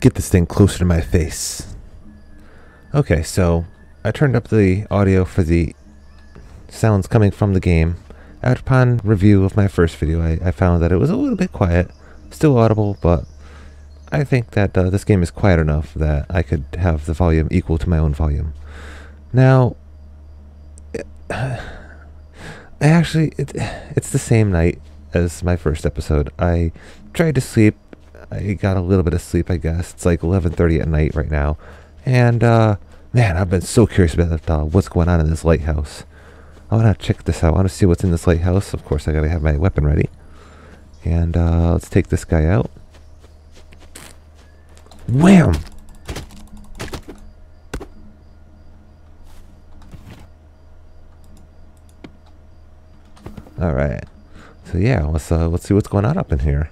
get this thing closer to my face. Okay, so I turned up the audio for the sounds coming from the game. After upon review of my first video, I, I found that it was a little bit quiet. Still audible, but I think that uh, this game is quiet enough that I could have the volume equal to my own volume. Now, I actually, it, it's the same night as my first episode. I tried to sleep. I got a little bit of sleep, I guess. It's like 11:30 at night right now, and uh, man, I've been so curious about uh, what's going on in this lighthouse. I want to check this out. I want to see what's in this lighthouse. Of course, I gotta have my weapon ready, and uh, let's take this guy out. Wham! All right. So yeah, let's uh, let's see what's going on up in here.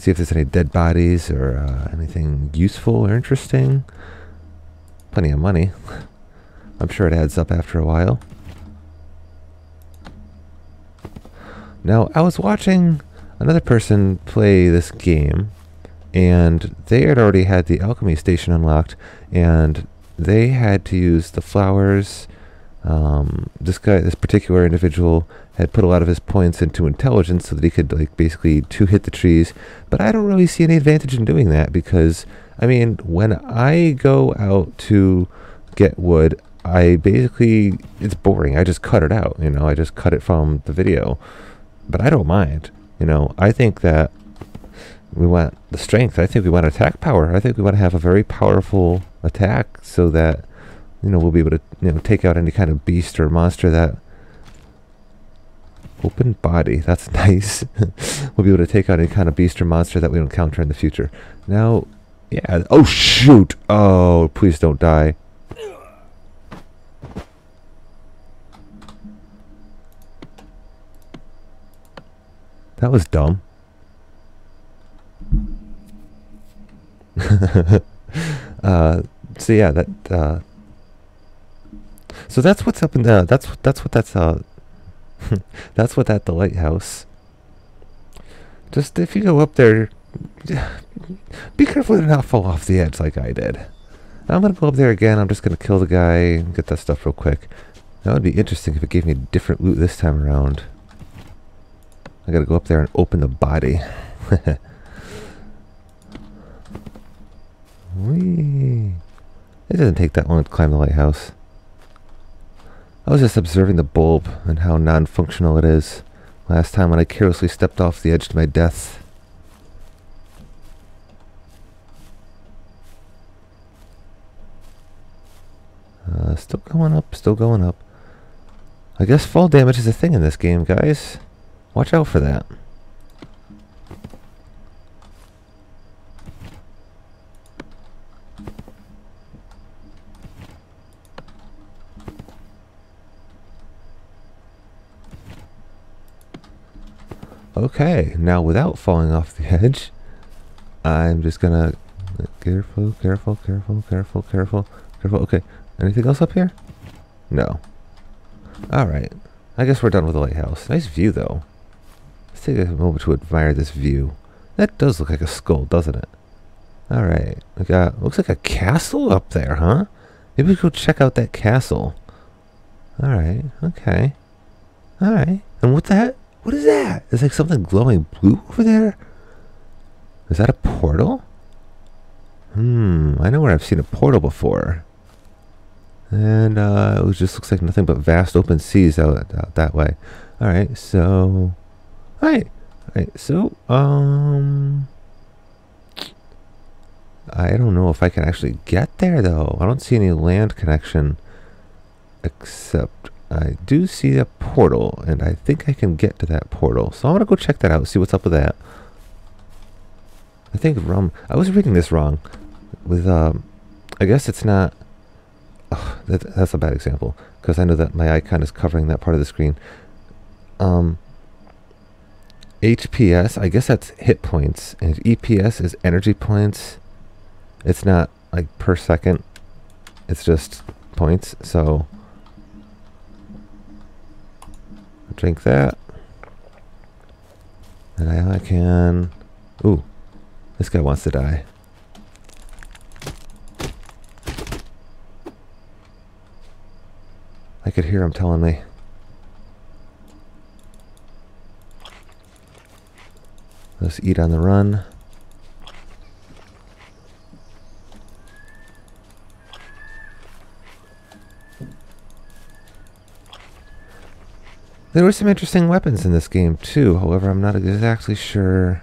See if there's any dead bodies or uh, anything useful or interesting. Plenty of money. I'm sure it adds up after a while. Now, I was watching another person play this game, and they had already had the alchemy station unlocked, and they had to use the flowers. Um, this guy, this particular individual, had put a lot of his points into intelligence so that he could like basically two hit the trees. But I don't really see any advantage in doing that because I mean, when I go out to get wood, I basically it's boring. I just cut it out. You know, I just cut it from the video. But I don't mind. You know, I think that we want the strength. I think we want attack power. I think we want to have a very powerful attack so that you know we'll be able to you know take out any kind of beast or monster that open body. That's nice. we'll be able to take out any kind of beast or monster that we encounter in the future. Now, yeah. Oh shoot! Oh, please don't die. That was dumb. uh, so yeah, that. Uh, so that's what's up in the. That's that's what that's uh. that's what at the lighthouse. Just if you go up there, be careful to not fall off the edge like I did. I'm gonna go up there again. I'm just gonna kill the guy and get that stuff real quick. That would be interesting if it gave me different loot this time around. I gotta go up there and open the body. Whee! It doesn't take that long to climb the lighthouse. I was just observing the bulb and how non-functional it is. Last time when I carelessly stepped off the edge to my death. Uh, still going up, still going up. I guess fall damage is a thing in this game, guys. Watch out for that. Okay, now without falling off the edge, I'm just gonna... Careful, careful, careful, careful, careful, careful. Okay, anything else up here? No. Alright, I guess we're done with the lighthouse. Nice view, though. Let's take a moment to admire this view. That does look like a skull, doesn't it? Alright, we got... Looks like a castle up there, huh? Maybe we go check out that castle. Alright, okay. Alright, and what the heck? What is that? Is like something glowing blue over there? Is that a portal? Hmm, I know where I've seen a portal before. And uh, it just looks like nothing but vast open seas out, out that way. Alright, so... Alright, alright, so, um... I don't know if I can actually get there, though. I don't see any land connection. Except I do see a portal, and I think I can get to that portal. So I'm going to go check that out, see what's up with that. I think rum... I was reading this wrong. With, um... I guess it's not... That, that's a bad example, because I know that my icon is covering that part of the screen. Um... HPS, I guess that's hit points, and EPS is energy points. It's not, like, per second. It's just points, so... Drink that. And I can... Ooh, this guy wants to die. I could hear him telling me. Let's eat on the run. There were some interesting weapons in this game too, however I'm not exactly sure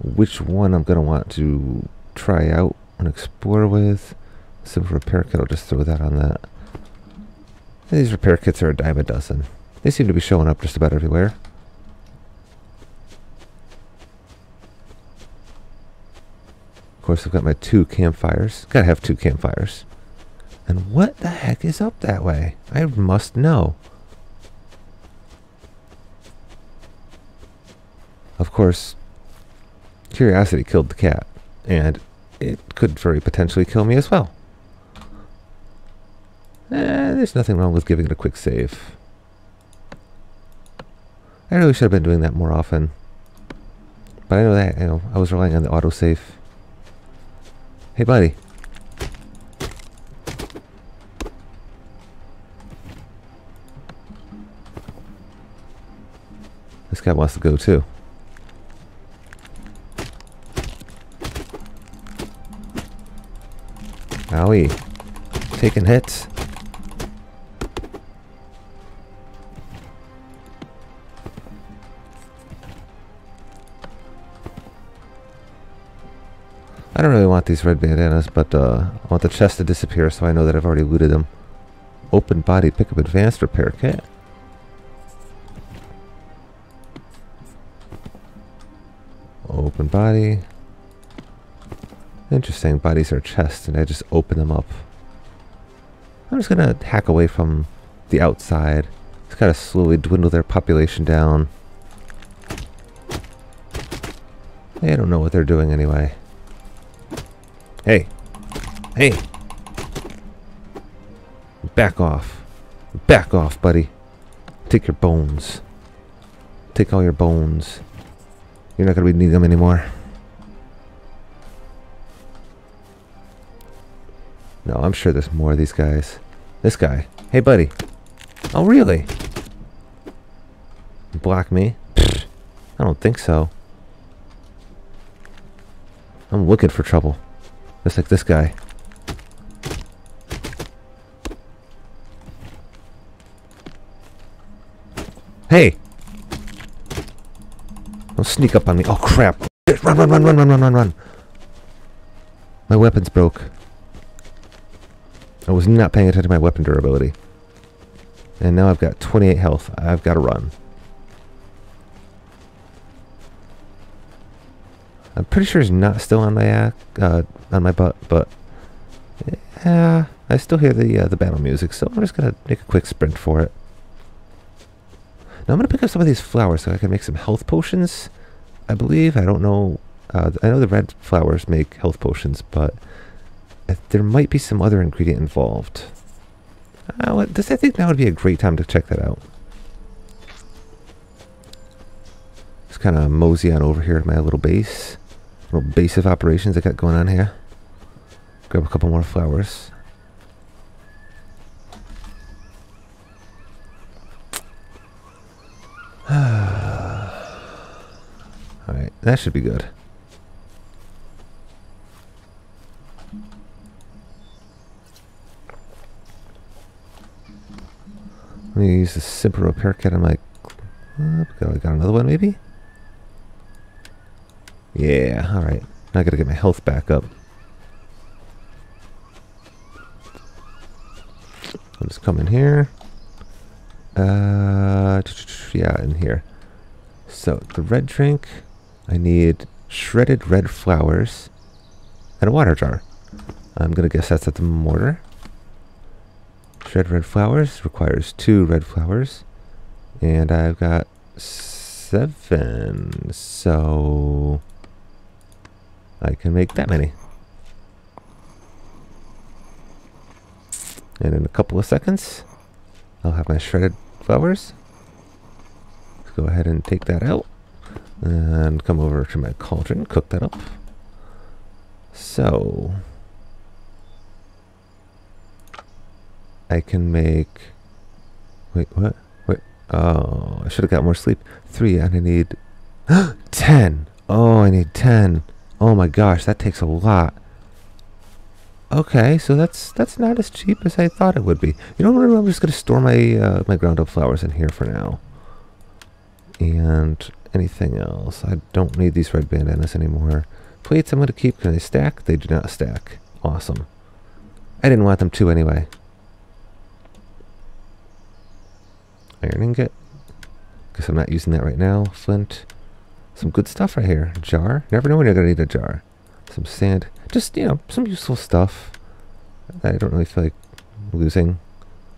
which one I'm going to want to try out and explore with. Some repair kit, I'll just throw that on that. These repair kits are a dime a dozen. They seem to be showing up just about everywhere. Of course, I've got my two campfires. Gotta have two campfires. And what the heck is up that way? I must know. Of course, curiosity killed the cat, and it could very potentially kill me as well. Eh, there's nothing wrong with giving it a quick save. I really should have been doing that more often. But I know that, you know, I was relying on the autosave. Hey, buddy. This guy wants to go too. Owie. Taking hits. I don't really want these red bandanas, but uh, I want the chest to disappear so I know that I've already looted them. Open body pickup advanced repair kit. Open body. Interesting, bodies are chests and I just open them up. I'm just gonna hack away from the outside. Just of slowly dwindle their population down. They don't know what they're doing anyway. Hey. Hey. Back off. Back off, buddy. Take your bones. Take all your bones. You're not going to need them anymore. No, I'm sure there's more of these guys. This guy. Hey, buddy. Oh, really? Block me? Pfft, I don't think so. I'm looking for trouble. Just like this guy. Hey! Don't sneak up on me. Oh crap! Run, run, run, run, run, run, run, run! My weapon's broke. I was not paying attention to my weapon durability. And now I've got 28 health. I've got to run. I'm pretty sure he's not still on my uh, on my butt, but yeah, I still hear the uh, the battle music, so I'm just gonna make a quick sprint for it. Now I'm gonna pick up some of these flowers so I can make some health potions. I believe I don't know. Uh, I know the red flowers make health potions, but there might be some other ingredient involved. Uh, this I think now would be a great time to check that out. Just kind of mosey on over here to my little base. Little base of operations I got going on here. Grab a couple more flowers. Alright, that should be good. Let me use the simple repair kit on my... Uh, got another one maybe? Yeah, alright. Now I gotta get my health back up. I'll just come in here. Uh, yeah, in here. So, the red drink, I need shredded red flowers and a water jar. I'm gonna guess that's at the mortar. Shred red flowers requires two red flowers. And I've got seven. So I can make that many. And in a couple of seconds, I'll have my shredded flowers. Let's go ahead and take that out. And come over to my cauldron, cook that up. So, I can make Wait, what? Wait. Oh, I should have got more sleep. Three, and I need... ten! Oh, I need ten. Oh my gosh, that takes a lot. Okay, so that's that's not as cheap as I thought it would be. You know what? I'm just going to store my uh, my ground up flowers in here for now. And anything else? I don't need these red bandanas anymore. Plates I'm going to keep. Can they stack? They do not stack. Awesome. I didn't want them to anyway. Iron ingot. Guess I'm not using that right now. Flint. Some good stuff right here. Jar. Never know when you're going to need a jar. Some sand. Just, you know, some useful stuff. I don't really feel like losing.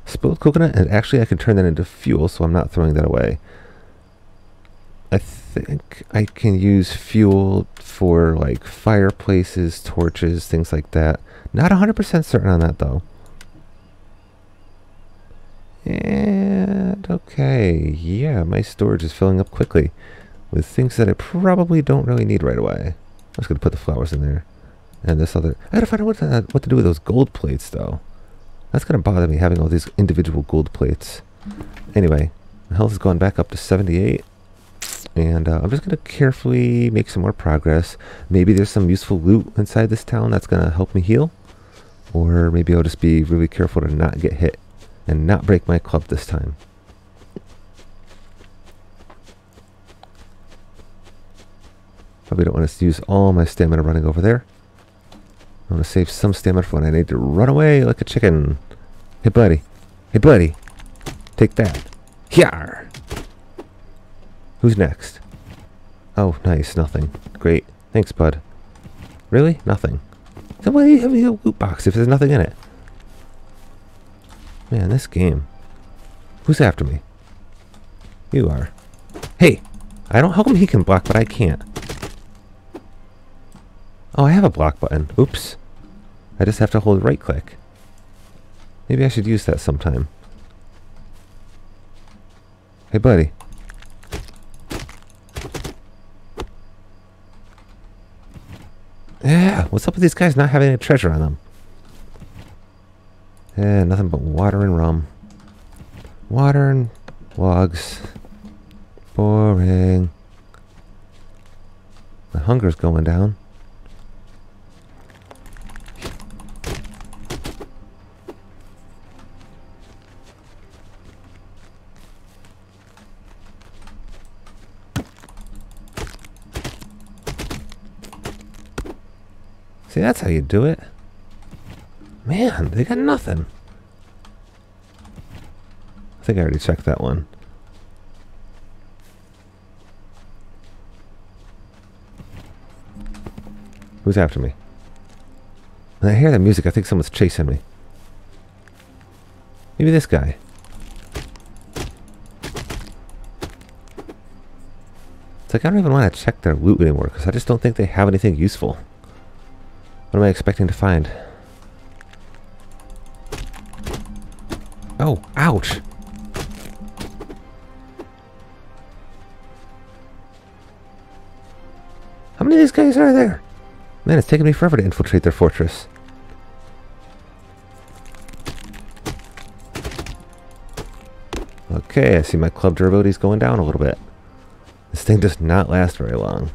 Spilled coconut, and actually I can turn that into fuel, so I'm not throwing that away. I think I can use fuel for like fireplaces, torches, things like that. Not 100% certain on that though. And okay, yeah, my storage is filling up quickly with things that I probably don't really need right away. I'm just gonna put the flowers in there. And this other, I gotta find out what to, what to do with those gold plates though. That's gonna bother me having all these individual gold plates. Anyway, my health has gone back up to 78. And uh, I'm just going to carefully make some more progress. Maybe there's some useful loot inside this town that's going to help me heal. Or maybe I'll just be really careful to not get hit and not break my club this time. Probably don't want to use all my stamina running over there. I want to save some stamina for when I need to run away like a chicken. Hey, buddy. Hey, buddy. Take that. Hyar! Who's next? Oh, nice. Nothing. Great. Thanks, bud. Really? Nothing. Then why do you have a loot box if there's nothing in it? Man, this game. Who's after me? You are. Hey! I don't... How come he can block, but I can't? Oh, I have a block button. Oops. I just have to hold right click. Maybe I should use that sometime. Hey, buddy. Yeah, what's up with these guys not having any treasure on them? Yeah, nothing but water and rum. Water and logs. Boring. My hunger's going down. See, that's how you do it. Man, they got nothing. I think I already checked that one. Who's after me? When I hear that music, I think someone's chasing me. Maybe this guy. It's like I don't even want to check their loot anymore because I just don't think they have anything useful. What am I expecting to find? Oh, ouch! How many of these guys are there? Man, it's taking me forever to infiltrate their fortress. Okay, I see my club durability is going down a little bit. This thing does not last very long.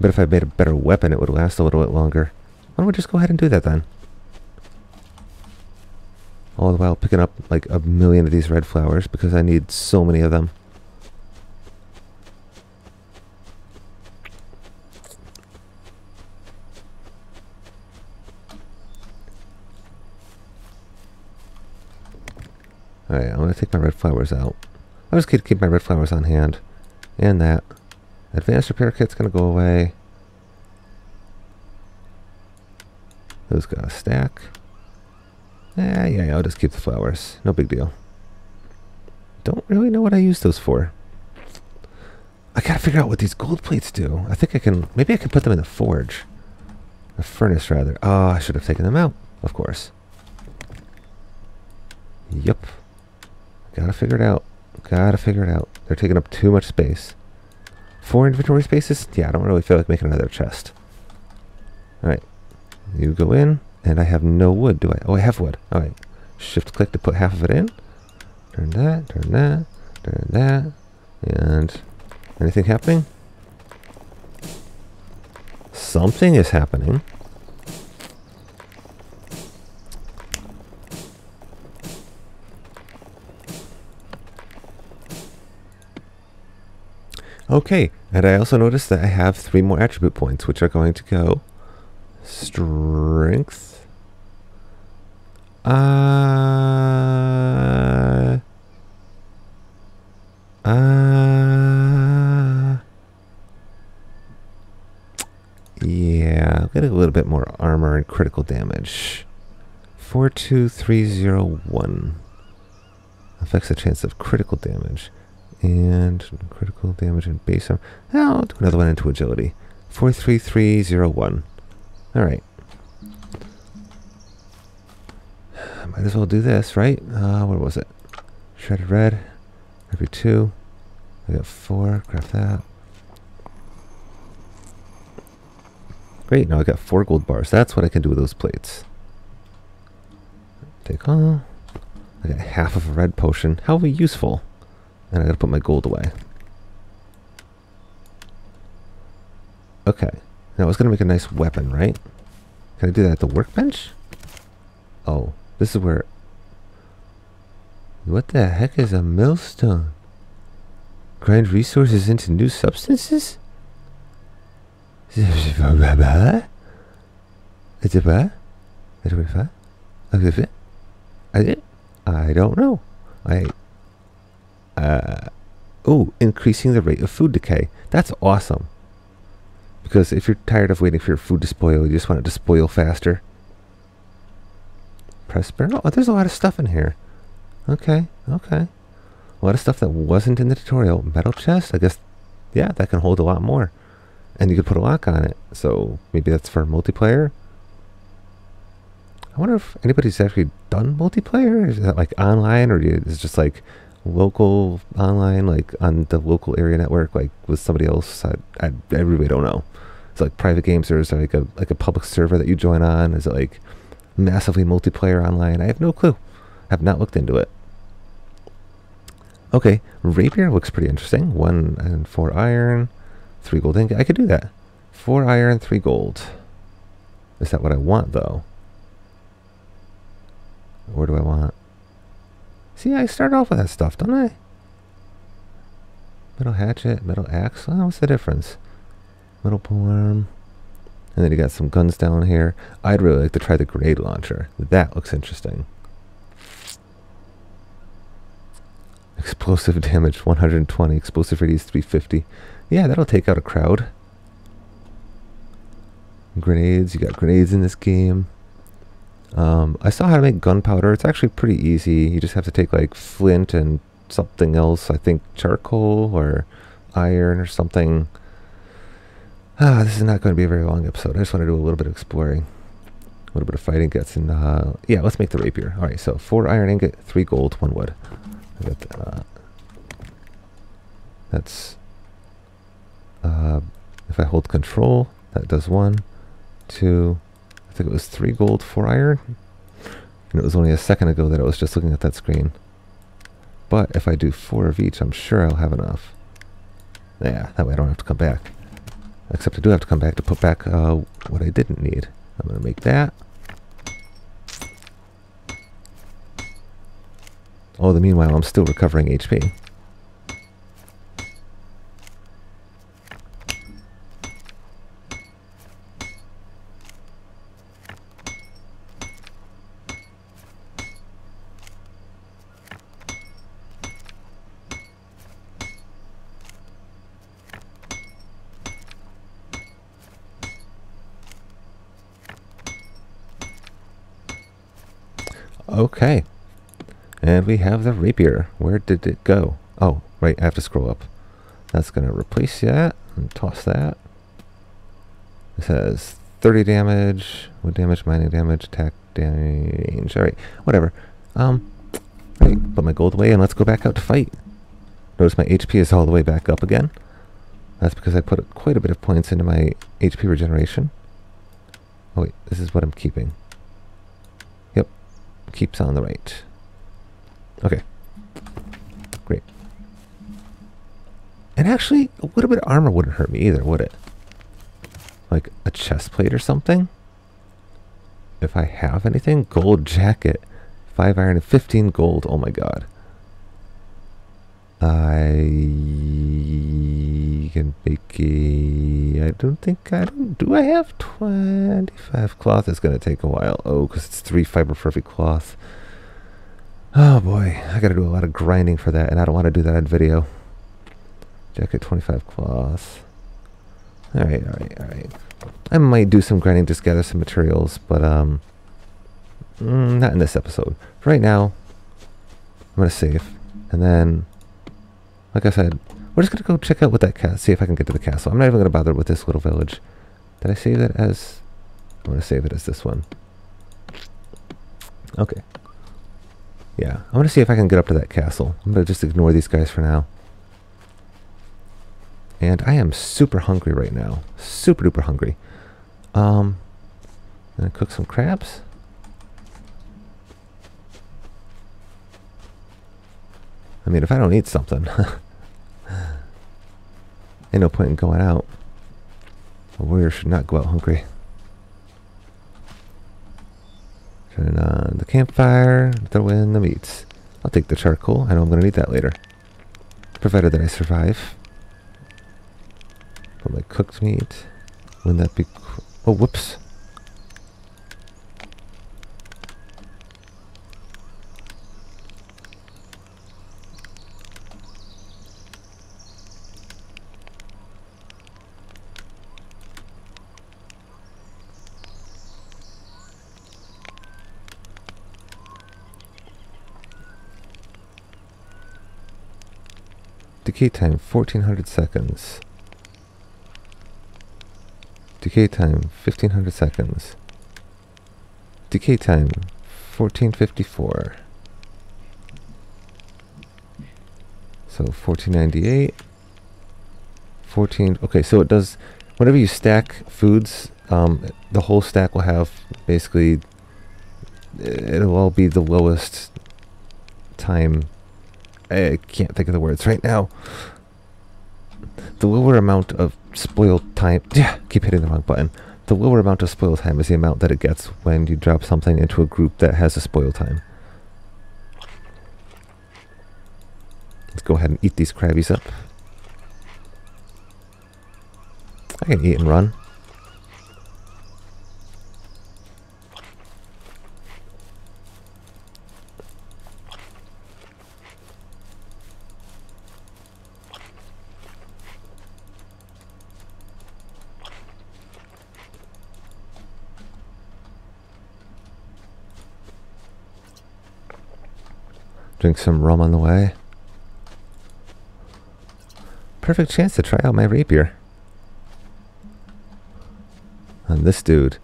But if I made a better weapon, it would last a little bit longer. Why don't we just go ahead and do that then? All the while picking up like a million of these red flowers because I need so many of them. Alright, I'm going to take my red flowers out. I'll just keep my red flowers on hand. And that. Advanced repair kit's gonna go away. Those got a stack. Eh, yeah, yeah, I'll just keep the flowers. No big deal. Don't really know what I use those for. I gotta figure out what these gold plates do. I think I can, maybe I can put them in the forge. The furnace, rather. Oh, I should have taken them out, of course. Yep. Gotta figure it out. Gotta figure it out. They're taking up too much space. Four inventory spaces? Yeah, I don't really feel like making another chest. Alright. You go in, and I have no wood, do I? Oh, I have wood. Alright. Shift click to put half of it in. Turn that, turn that, turn that. And anything happening? Something is happening. Okay, and I also noticed that I have three more attribute points, which are going to go strength. Uh, uh, yeah, get a little bit more armor and critical damage. 42301 affects the chance of critical damage and critical damage and base armor. I'll do another one into agility. 43301. Alright. Might as well do this, right? Uh, where was it? Shredded red. Every two. I got four. Craft that. Great, now I got four gold bars. That's what I can do with those plates. Take all. I got half of a red potion. How useful. And I gotta put my gold away. Okay. Now I was gonna make a nice weapon, right? Can I do that at the workbench? Oh, this is where... What the heck is a millstone? Grind resources into new substances? I don't know. I uh, oh, increasing the rate of food decay. That's awesome. Because if you're tired of waiting for your food to spoil, you just want it to spoil faster. Press barrel. Oh, there's a lot of stuff in here. Okay, okay. A lot of stuff that wasn't in the tutorial. Metal chest, I guess, yeah, that can hold a lot more. And you could put a lock on it. So maybe that's for multiplayer. I wonder if anybody's actually done multiplayer. Is that like online or is it just like local online, like on the local area network, like with somebody else. I, I, I really don't know. It's like private games, or is there like a like a public server that you join on? Is it like massively multiplayer online? I have no clue. I have not looked into it. Okay, rapier looks pretty interesting. One and four iron, three gold ingot. I could do that. Four iron, three gold. Is that what I want though? Or do I want See, I start off with that stuff, don't I? Metal hatchet, metal axe. Oh, what's the difference? Metal polearm. And then you got some guns down here. I'd really like to try the grenade launcher. That looks interesting. Explosive damage 120. Explosive radius 350. Yeah, that'll take out a crowd. Grenades. You got grenades in this game. Um, I saw how to make gunpowder. It's actually pretty easy. You just have to take like flint and something else. I think charcoal or iron or something. Ah, this is not going to be a very long episode. I just want to do a little bit of exploring. A little bit of fighting gets in. Uh, yeah, let's make the rapier. All right, so four iron ingot, three gold, one wood. Uh, that's uh, if I hold control, that does one, two, I think it was three gold, four iron. And it was only a second ago that I was just looking at that screen. But if I do four of each, I'm sure I'll have enough. Yeah, that way I don't have to come back. Except I do have to come back to put back uh, what I didn't need. I'm going to make that. Oh, the meanwhile, I'm still recovering HP. Okay. And we have the rapier. Where did it go? Oh, right, I have to scroll up. That's going to replace that and toss that. It says 30 damage, wood damage, mining damage, attack damage. Alright, whatever. Um, right, put my gold away and let's go back out to fight. Notice my HP is all the way back up again. That's because I put quite a bit of points into my HP regeneration. Oh wait, this is what I'm keeping. Keeps on the right. Okay. Great. And actually, a little bit of armor wouldn't hurt me either, would it? Like a chest plate or something? If I have anything? Gold jacket. 5 iron and 15 gold. Oh my god. I can make a... I don't think I don't... Do I have 25 cloth? It's going to take a while. Oh, because it's 3 fiber perfect cloth. Oh boy. I got to do a lot of grinding for that, and I don't want to do that on video. Jacket 25 cloth. Alright, alright, alright. I might do some grinding, just gather some materials, but um... Mm, not in this episode. For right now, I'm to save. And then like I said, we're just going to go check out what that cat, see if I can get to the castle. I'm not even going to bother with this little village. Did I save it as, I'm going to save it as this one. Okay. Yeah, I'm going to see if I can get up to that castle. I'm going to just ignore these guys for now. And I am super hungry right now. Super duper hungry. Um, I'm going to cook some crabs. I mean, if I don't eat something, ain't no point in going out. A warrior should not go out hungry. Turn on the campfire, throw in the meats. I'll take the charcoal. I know I'm going to need that later. Provided that I survive. Put my cooked meat. Wouldn't that be... Oh, whoops. Decay time 1400 seconds. Decay time 1500 seconds. Decay time 1454. So 1498. 14. Okay, so it does. Whenever you stack foods, um, the whole stack will have basically. It'll all be the lowest time I can't think of the words right now. The lower amount of spoil time. Yeah, keep hitting the wrong button. The lower amount of spoil time is the amount that it gets when you drop something into a group that has a spoil time. Let's go ahead and eat these crabbies up. I can eat and run. Drink some rum on the way. Perfect chance to try out my rapier. On this dude.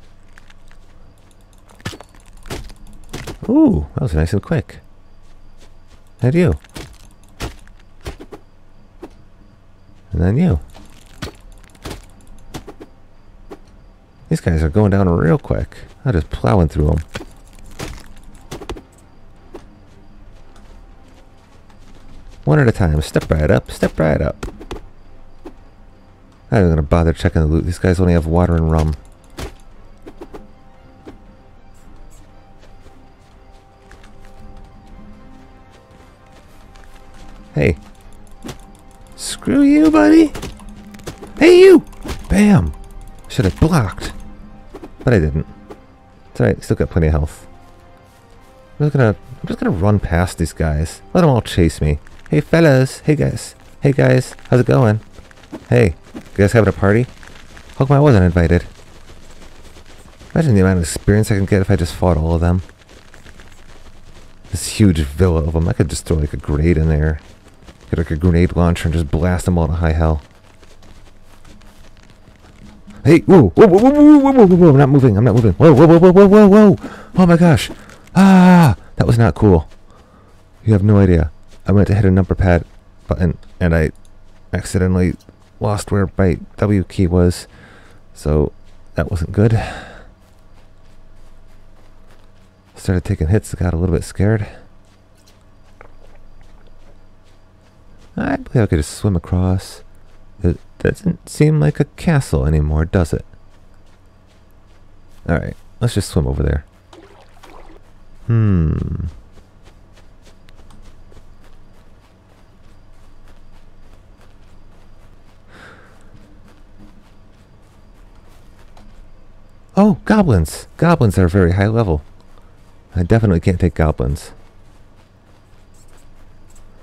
Ooh, that was nice and quick. And you. And then you. These guys are going down real quick. I'm just plowing through them. One at a time. Step right up. Step right up. I'm not even going to bother checking the loot. These guys only have water and rum. Hey. Screw you, buddy. Hey, you! Bam! Should have blocked. But I didn't. It's alright. Still got plenty of health. I'm just gonna... I'm just gonna run past these guys. Let them all chase me. Hey fellas, hey guys, hey guys, how's it going? Hey, you guys having a party? How come I wasn't invited? Imagine the amount of experience I can get if I just fought all of them. This huge villa of them, I could just throw like a grenade in there. Get like a grenade launcher and just blast them all to high hell. Hey, whoa, whoa, whoa, whoa, whoa, whoa, whoa, whoa, I'm not moving, I'm not moving. Whoa, whoa, whoa, whoa, whoa, whoa, whoa. Oh my gosh. Ah, that was not cool. You have no idea. I went to hit a number pad button and I accidentally lost where my W key was. So that wasn't good. started taking hits, got a little bit scared. I believe I could just swim across. It doesn't seem like a castle anymore, does it? Alright, let's just swim over there. Hmm. Oh, goblins! Goblins are very high level. I definitely can't take goblins.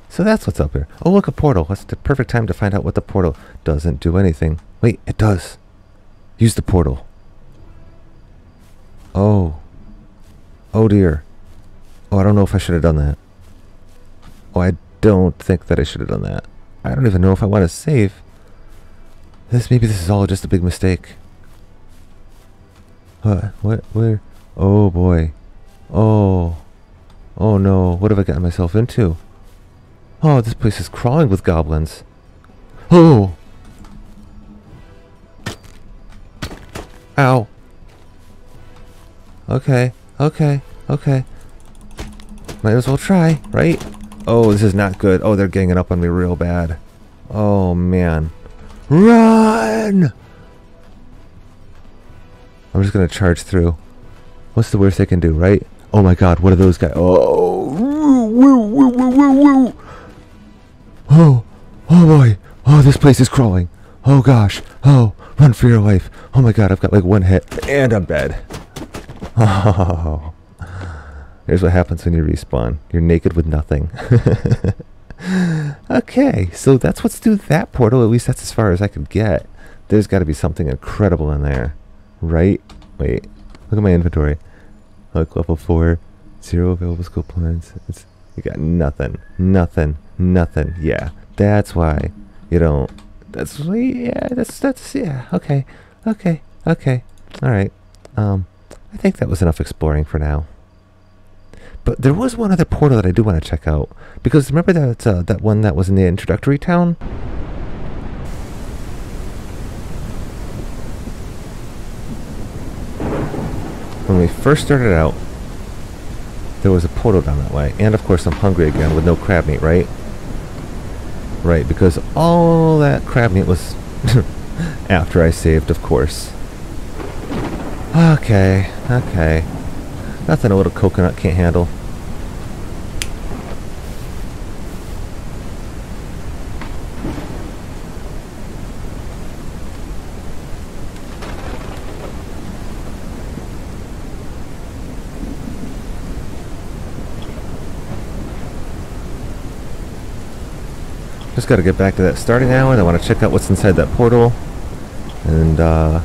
So that's what's up here. Oh, look, a portal. That's the perfect time to find out what the portal doesn't do anything. Wait, it does. Use the portal. Oh. Oh, dear. Oh, I don't know if I should have done that. Oh, I don't think that I should have done that. I don't even know if I want to save. This Maybe this is all just a big mistake. What? Where? Oh, boy. Oh. Oh, no. What have I gotten myself into? Oh, this place is crawling with goblins. Oh! Ow. Okay, okay, okay. Might as well try, right? Oh, this is not good. Oh, they're ganging up on me real bad. Oh, man. Run! I'm just gonna charge through. What's the worst they can do, right? Oh my god, what are those guys? Oh! Oh, oh boy. Oh, this place is crawling. Oh gosh. Oh, run for your life. Oh my god, I've got like one hit and I'm dead. Oh. Here's what happens when you respawn. You're naked with nothing. okay, so that's what's through that portal. At least that's as far as I could get. There's got to be something incredible in there. Right? Wait. Look at my inventory. Look, level 4. Zero available scope points. It's, you got nothing. Nothing. Nothing. Yeah, that's why you don't. That's yeah. That's that's yeah. Okay, okay, okay. All right. Um, I think that was enough exploring for now. But there was one other portal that I do want to check out because remember that uh, that one that was in the introductory town. When we first started out, there was a portal down that way, and of course I'm hungry again with no crab meat, right? Right, because all that crab meat was after I saved, of course. Okay, okay. Nothing a little coconut can't handle. Just got to get back to that starting island. I want to check out what's inside that portal. And uh,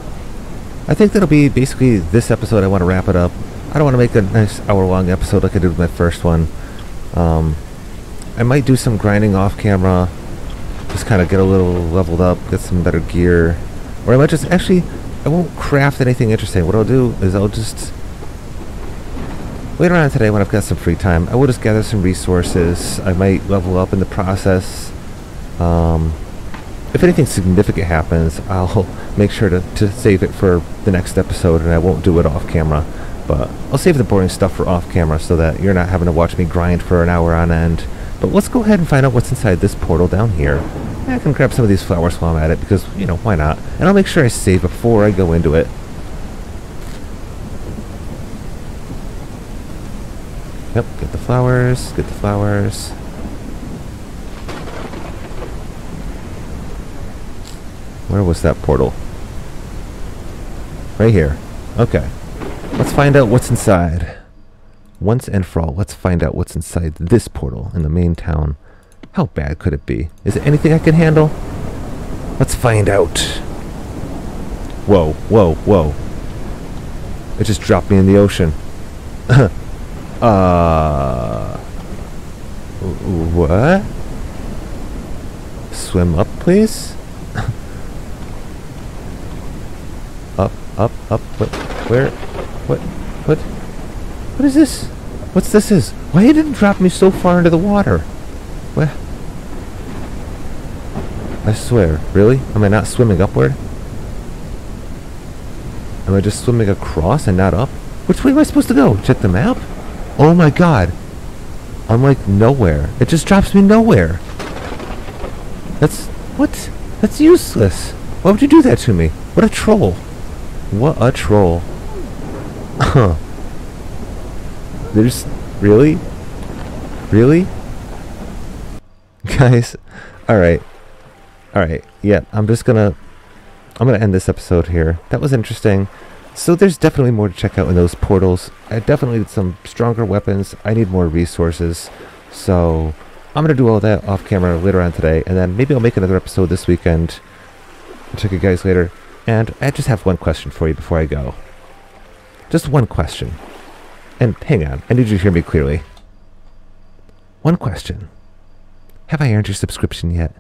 I think that'll be basically this episode. I want to wrap it up. I don't want to make a nice hour-long episode like I did with my first one. Um, I might do some grinding off camera. Just kind of get a little leveled up, get some better gear. Or I might just... Actually, I won't craft anything interesting. What I'll do is I'll just... Later on today when I've got some free time, I will just gather some resources. I might level up in the process. Um, if anything significant happens, I'll make sure to, to save it for the next episode and I won't do it off camera. But I'll save the boring stuff for off camera so that you're not having to watch me grind for an hour on end. But let's go ahead and find out what's inside this portal down here. I can grab some of these flowers while I'm at it because, you know, why not? And I'll make sure I save before I go into it. Yep, get the flowers, get the flowers. Where was that portal? Right here. Okay. Let's find out what's inside. Once and for all, let's find out what's inside this portal in the main town. How bad could it be? Is it anything I can handle? Let's find out. Whoa, whoa, whoa. It just dropped me in the ocean. uh... What? Swim up, please? Up, up, what, where, what, what, what is this? What's this is? Why it didn't drop me so far into the water? What? I swear, really? Am I not swimming upward? Am I just swimming across and not up? Which way am I supposed to go? Check the map? Oh my god. I'm like nowhere. It just drops me nowhere. That's what? That's useless. Why would you do that to me? What a troll. What a troll. Huh. There's really? Really? Guys, alright. Alright, yeah, I'm just gonna I'm gonna end this episode here. That was interesting. So there's definitely more to check out in those portals. I definitely need some stronger weapons. I need more resources. So I'm gonna do all that off camera later on today, and then maybe I'll make another episode this weekend. check you guys later. And I just have one question for you before I go. Just one question. And hang on, I need you to hear me clearly. One question. Have I earned your subscription yet?